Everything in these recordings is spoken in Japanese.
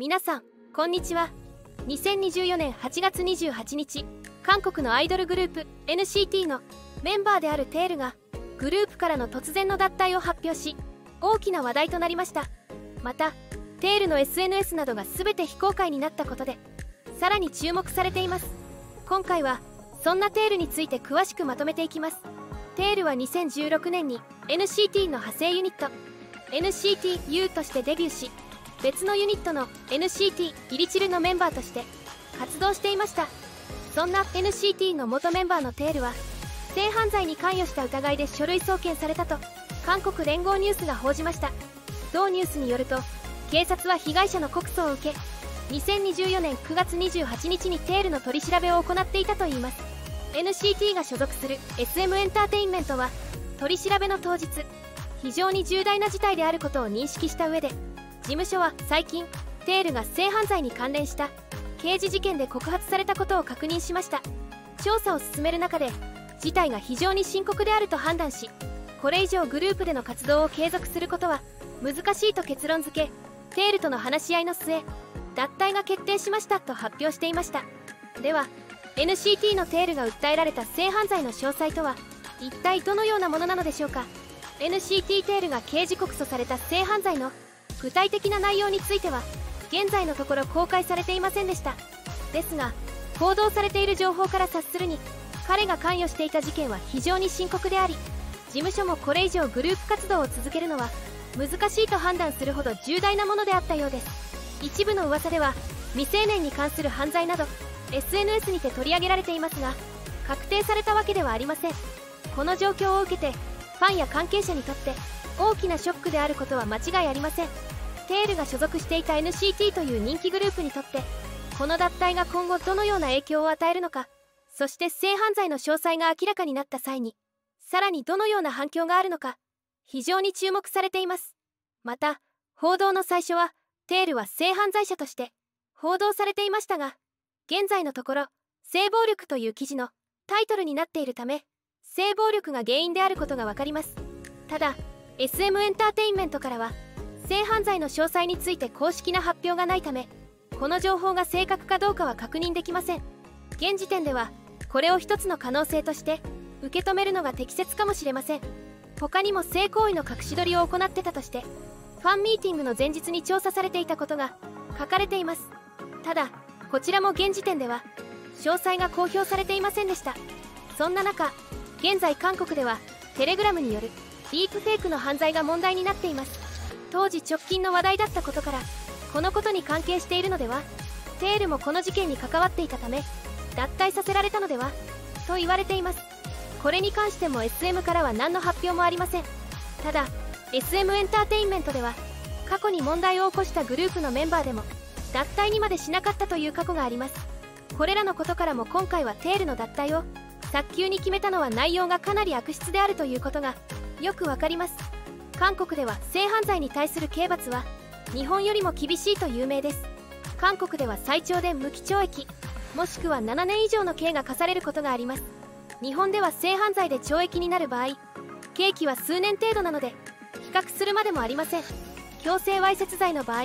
皆さんこんにちは。2024年8月28日韓国のアイドルグループ NCT のメンバーであるテールがグループからの突然の脱退を発表し大きな話題となりました。またテールの SNS などが全て非公開になったことでさらに注目されています。今回はそんなテールについて詳しくまとめていきます。テールは2016年に NCT の派生ユニット NCTU としてデビューし別のユニットの NCT イリチルのメンバーとして活動していました。そんな NCT の元メンバーのテールは性犯罪に関与した疑いで書類送検されたと韓国連合ニュースが報じました。同ニュースによると警察は被害者の告訴を受け2024年9月28日にテールの取り調べを行っていたといいます。NCT が所属する SM エンターテインメントは取り調べの当日非常に重大な事態であることを認識した上で事務所は最近テールが性犯罪に関連した刑事事件で告発されたことを確認しました。調査を進める中で事態が非常に深刻であると判断しこれ以上グループでの活動を継続することは難しいと結論付けテールとの話し合いの末脱退が決定しましたと発表していました。では NCT のテールが訴えられた性犯罪の詳細とは一体どのようなものなのでしょうか。NCT テールが刑事告訴された性犯罪の具体的な内容については現在のところ公開されていませんでした。ですが報道されている情報から察するに彼が関与していた事件は非常に深刻であり事務所もこれ以上グループ活動を続けるのは難しいと判断するほど重大なものであったようです。一部の噂では未成年に関する犯罪など SNS にて取り上げられていますが確定されたわけではありません。この状況を受けてファンや関係者にとって大きなショックであることは間違いありません。テールが所属していた NCT という人気グループにとってこの脱退が今後どのような影響を与えるのかそして性犯罪の詳細が明らかになった際にさらにどのような反響があるのか非常に注目されています。また報道の最初はテールは性犯罪者として報道されていましたが現在のところ性暴力という記事のタイトルになっているため性暴力が原因であることが分かります。ただ SM エンターテインメントからは性犯罪の詳細について公式な発表がないためこの情報が正確かどうかは確認できません。現時点ではこれを一つの可能性として受け止めるのが適切かもしれません。他にも性行為の隠し撮りを行ってたとしてファンミーティングの前日に調査されていたことが書かれています。ただこちらも現時点では詳細が公表されていませんでした。そんな中現在韓国ではテレグラムによるディープフェイクの犯罪が問題になっています。当時直近の話題だったことからこのことに関係しているのではテールもこの事件に関わっていたため脱退させられたのではと言われています。これに関しても SM からは何の発表もありません。ただ SM エンターテインメントでは過去に問題を起こしたグループのメンバーでも脱退にまでしなかったという過去があります。これらのことからも今回はテールの脱退を早急に決めたのは内容がかなり悪質であるということがよくわかります。韓国では性犯罪に対する刑罰は日本よりも厳しいと有名です。韓国では最長で無期懲役もしくは7年以上の刑が課されることがあります。日本では性犯罪で懲役になる場合刑期は数年程度なので比較するまでもありません。強制わいせつ罪の場合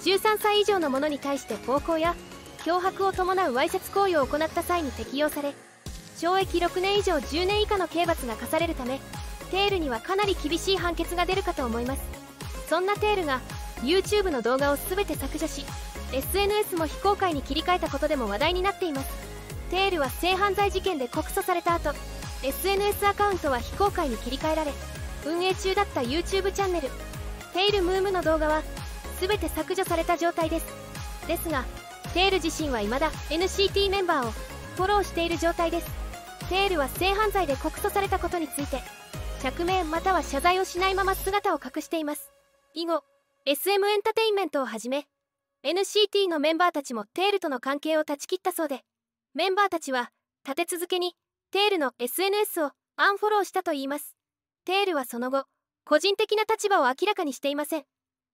13歳以上の者に対して暴行や脅迫を伴うわいせつ行為を行った際に適用され懲役6年以上10年以下の刑罰が課されるためテールにはかなり厳しい判決が出るかと思います。そんなテールが YouTube の動画を全て削除し SNS も非公開に切り替えたことでも話題になっています。テールは性犯罪事件で告訴された後 SNS アカウントは非公開に切り替えられ運営中だった YouTube チャンネル「テイルムーム」の動画は全て削除された状態です。ですがテール自身は未だ NCT メンバーをフォローしている状態です。テールは性犯罪で告訴されたことについて釈明または謝罪をしないまま姿を隠しています。以後 SM エンタテインメントをはじめ NCT のメンバーたちもテールとの関係を断ち切ったそうでメンバーたちは立て続けにテールの SNS をアンフォローしたといいます。テールはその後個人的な立場を明らかにしていません。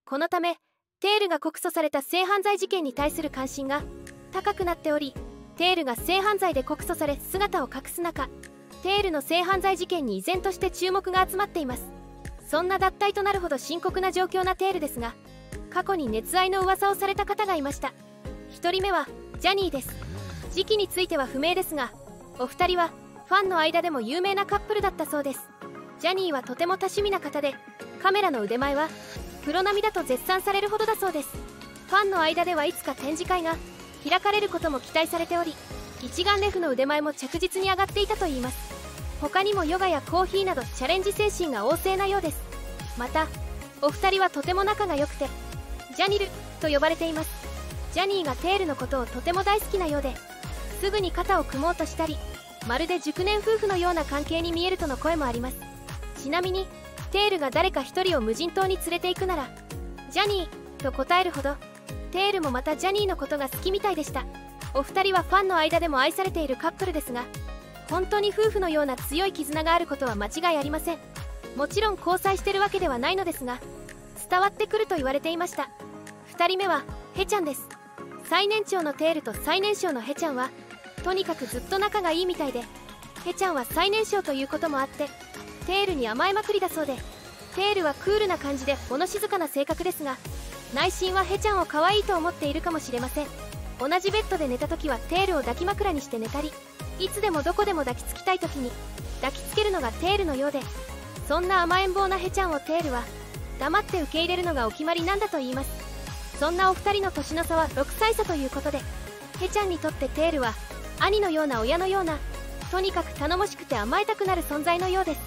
このためテールが告訴された性犯罪事件に対する関心が高くなっておりテールが性犯罪で告訴され姿を隠す中テールの性犯罪事件に依然として注目が集まっています。そんな脱退となるほど深刻な状況なテールですが過去に熱愛の噂をされた方がいました。1人目はジャニーです。時期については不明ですがお二人はファンの間でも有名なカップルだったそうです。ジャニーはとても多趣味な方でカメラの腕前はプロ並みだと絶賛されるほどだそうです。ファンの間ではいつか展示会が開かれることも期待されており一眼レフの腕前も着実に上がっていたといいます。他にもヨガやコーヒーなどチャレンジ精神が旺盛なようです。またお二人はとても仲が良くてジャニルと呼ばれています。ジャニーがテールのことをとても大好きなようですぐに肩を組もうとしたりまるで熟年夫婦のような関係に見えるとの声もあります。ちなみにテールが誰か一人を無人島に連れて行くならジャニーと答えるほどテールもまたジャニーのことが好きみたいでした。お二人はファンの間でも愛されているカップルですが本当に夫婦のような強い絆があることは間違いありません。もちろん交際してるわけではないのですが伝わってくると言われていました。2人目はヘちゃんです。最年長のテールと最年少のヘちゃんはとにかくずっと仲がいいみたいでヘちゃんは最年少ということもあってテールに甘えまくりだそうでテールはクールな感じで物静かな性格ですが内心はヘちゃんを可愛いと思っているかもしれません。同じベッドで寝た時はテールを抱き枕にして寝たりいつでもどこでも抱きつきたい時に抱きつけるのがテールのようでそんな甘えん坊なヘちゃんをテールは黙って受け入れるのがお決まりなんだと言います。そんなお二人の年の差は6歳差ということでヘちゃんにとってテールは兄のような親のようなとにかく頼もしくて甘えたくなる存在のようです。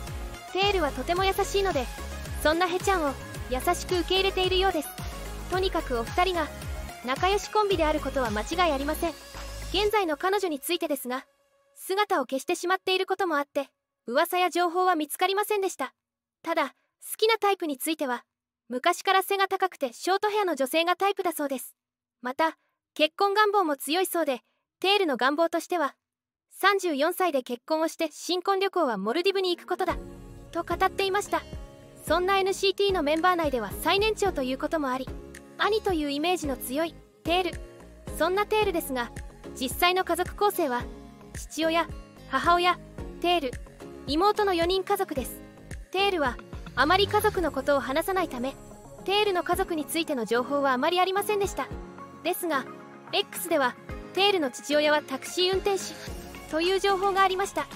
テールはとても優しいのでそんなヘちゃんを優しく受け入れているようです。とにかくお二人が仲良しコンビであることは間違いありません。現在の彼女についてですが姿を消してしまっていることもあって噂や情報は見つかりませんでした。ただ好きなタイプについては昔から背が高くてショートヘアの女性がタイプだそうです。また結婚願望も強いそうでテールの願望としては34歳で結婚をして新婚旅行はモルディブに行くことだと語っていました。そんな NCT のメンバー内では最年長ということもあり兄というイメージの強いテール。そんなテールですが実際の家族構成は父親母親テール妹の4人家族です。テールはあまり家族のことを話さないためテールの家族についての情報はあまりありませんでした。ですが X ではテールの父親はタクシー運転手という情報がありました。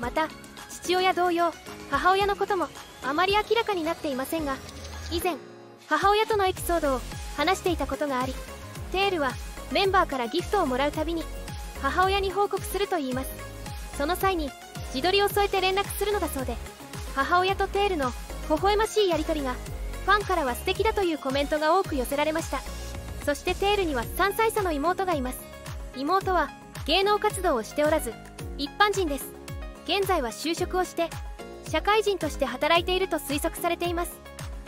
また父親同様母親のこともあまり明らかになっていませんが以前母親とのエピソードを話していたことがありテールはメンバーからギフトをもらうたびに母親に報告すると言います。その際に自撮りを添えて連絡するのだそうで母親とテールの微笑ましいやり取りがファンからは素敵だというコメントが多く寄せられました。そしてテールには3歳差の妹がいます。妹は芸能活動をしておらず一般人です。現在は就職をして社会人として働いていると推測されています。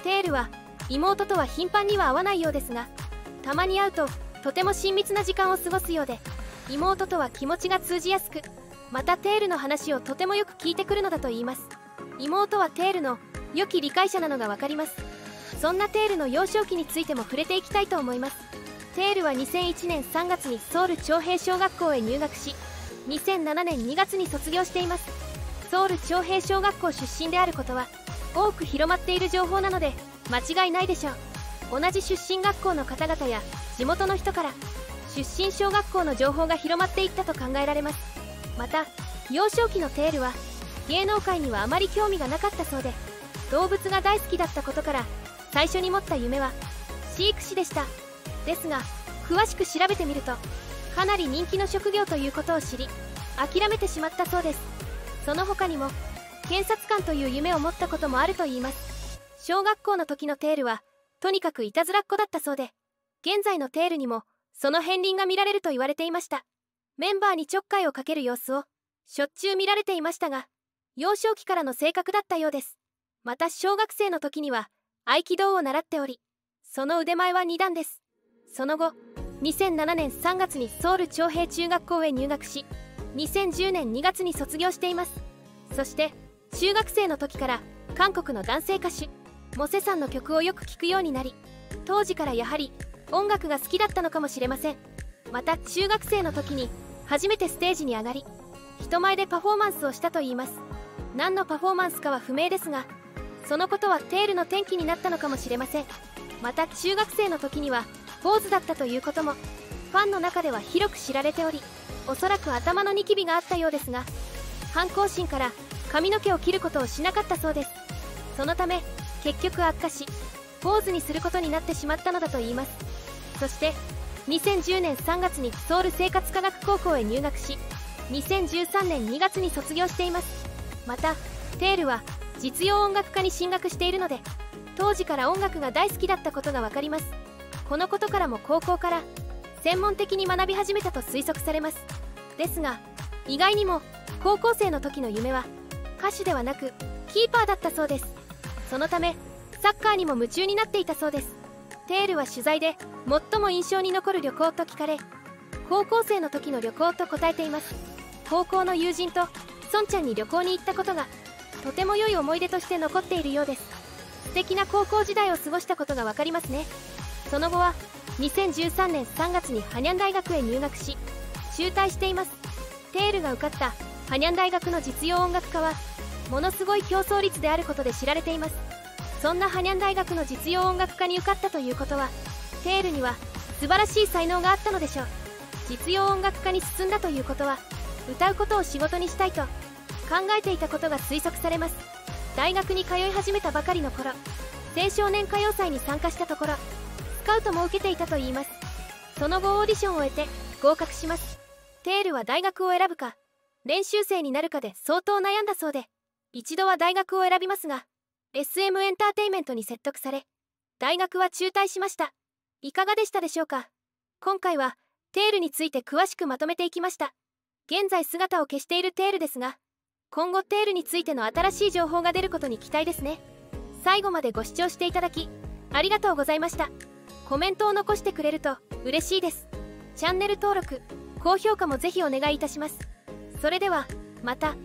テールは妹とは頻繁には会わないようですがたまに会うととても親密な時間を過ごすようで妹とは気持ちが通じやすくまたテールの話をとてもよく聞いてくるのだと言います。妹はテールの良き理解者なのが分かります。そんなテールの幼少期についても触れていきたいと思います。テールは2001年3月にソウル徴兵小学校へ入学し2007年2月に卒業しています。ソウル徴兵小学校出身であることは多く広まっている情報なので間違いないでしょう。同じ出身学校の方々や地元の人から出身小学校の情報が広まっていったと考えられます。また幼少期のテールは芸能界にはあまり興味がなかったそうで動物が大好きだったことから最初に持った夢は飼育師でした。ですが詳しく調べてみるとかなり人気の職業ということを知り諦めてしまったそうです。その他にも検察官という夢を持ったこともあるといいます。小学校の時のテールはとにかくいたずらっ子だったそうで現在のテールにもその片鱗が見られると言われていました。メンバーにちょっかいをかける様子をしょっちゅう見られていましたが幼少期からの性格だったようです。また小学生の時には合気道を習っておりその腕前は2段です。その後2007年3月にソウル徴兵中学校へ入学し2010年2月に卒業しています。そして中学生の時から韓国の男性歌手モセさんの曲をよく聴くようになり当時からやはり音楽が好きだったのかもしれません。また中学生の時に初めてステージに上がり人前でパフォーマンスをしたといいます。何のパフォーマンスかは不明ですがそのことはテールの転機になったのかもしれません。また中学生の時には坊主だったということもファンの中では広く知られておりおそらく頭のニキビがあったようですが反抗心から髪の毛を切ることをしなかったそうです。そのため結局悪化し坊主にすることになってしまったのだといいます。そして2010年3月にソウル生活科学高校へ入学し2013年2月に卒業しています。またテールは実用音楽科に進学しているので当時から音楽が大好きだったことが分かります。このことからも高校から専門的に学び始めたと推測されます。ですが意外にも高校生の時の夢は歌手ではなくキーパーだったそうです。そのためサッカーにも夢中になっていたそうです。テールは取材で最も印象に残る旅行と聞かれ高校生の時の旅行と答えています。高校の友人とソンちゃんに旅行に行ったことがとても良い思い出として残っているようです。素敵な高校時代を過ごしたことが分かりますね。その後は2013年3月にハニャン大学へ入学し中退しています。テールが受かったハニャン大学の実用音楽科はものすごい競争率であることで知られています。そんなハニャン大学の実用音楽科に受かったということはテールには素晴らしい才能があったのでしょう。実用音楽科に進んだということは歌うことを仕事にしたいと考えていたことが推測されます。大学に通い始めたばかりの頃青少年歌謡祭に参加したところスカウトも受けていたといいます。その後オーディションを終えて合格します。テールは大学を選ぶか練習生になるかで相当悩んだそうで一度は大学を選びますが SM エンターテイメントに説得され大学は中退しました。いかがでしたでしょうか？今回はテールについて詳しくまとめていきました。現在姿を消しているテールですが今後テールについての新しい情報が出ることに期待ですね。最後までご視聴していただきありがとうございました。コメントを残してくれると嬉しいです。チャンネル登録高評価もぜひお願いいたします。それではまた。